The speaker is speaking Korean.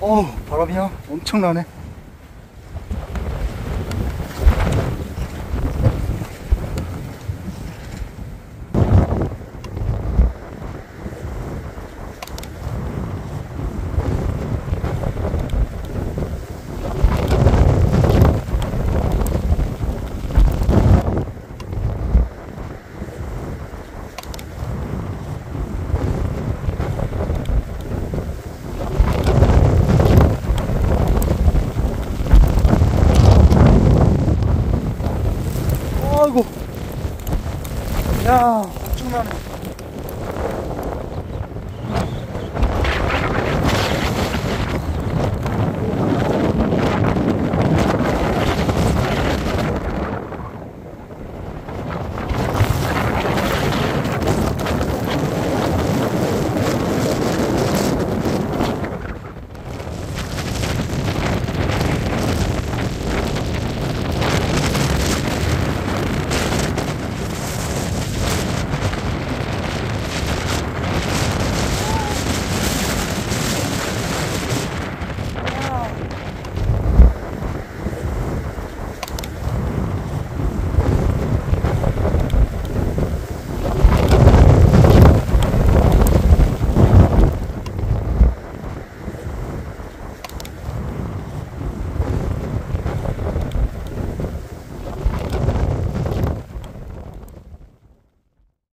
어우 바람이야. 엄청나네. 아이고. 야 엄청나네.